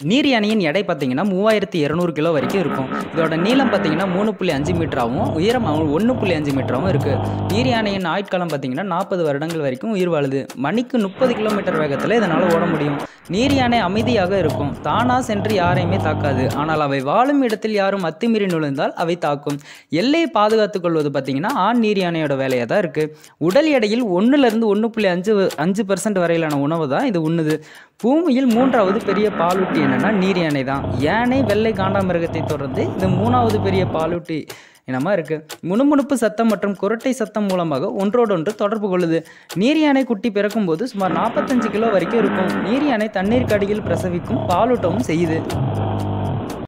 நீர் யானையின் எடை பார்த்தீங்கன்னா மூவாயிரத்தி இரநூறு கிலோ வரைக்கும் இருக்கும். இதோட நீளம் பார்த்தீங்கன்னா மூணு புள்ளி அஞ்சு மீட்டராகவும் உயரம் ஒன்று புள்ளி அஞ்சு மீட்டராகவும் இருக்குது நீர் யானையின் ஆயுட்காலம் பார்த்தீங்கன்னா நாற்பது வருடங்கள் வரைக்கும் உயிர் வாழுது. மணிக்கு முப்பது கிலோமீட்டர் வேகத்தில் இதனால் ஓட முடியும். நீர் யானை அமைதியாக இருக்கும். தானா சென்று யாரையுமே தாக்காது. ஆனால் அவை வாழும் இடத்தில் யாரும் அத்துமீறி நுழைந்தால் அவை தாக்கும். எல்லையை பாதுகாத்துக் கொள்வது பார்த்தீங்கன்னா ஆண் நீர் யானையோட வேலையாக தான் இருக்குது உடல் எடையில் ஒன்றுலேருந்து ஒன்று புள்ளி அஞ்சு அஞ்சு பர்சன்ட் வரையிலான உணவு தான் இது உண்ணுது. பூமியில் மூன்றாவது பெரிய பாலூட்டி என்னென்னா நீர் யானை தான். யானை வெள்ளை காண்டாமிருகத்தை தொடர்ந்து இது மூணாவது பெரிய பாலூட்டி இனமாக இருக்குது முணுமுணுப்பு சத்தம் மற்றும் குரட்டை சத்தம் மூலமாக ஒன்றோடொன்று தொடர்பு கொள்ளுது. நீர் யானை குட்டி பிறக்கும்போது சுமார் நாற்பத்தஞ்சு கிலோ வரைக்கும் இருக்கும். நீர் யானை தண்ணீர் கடியில் பிரசவிக்கும் பாலூட்டவும் செய்யுது.